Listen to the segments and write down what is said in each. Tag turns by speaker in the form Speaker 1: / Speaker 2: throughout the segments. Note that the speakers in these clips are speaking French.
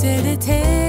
Speaker 1: city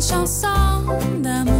Speaker 1: chanson d'amour.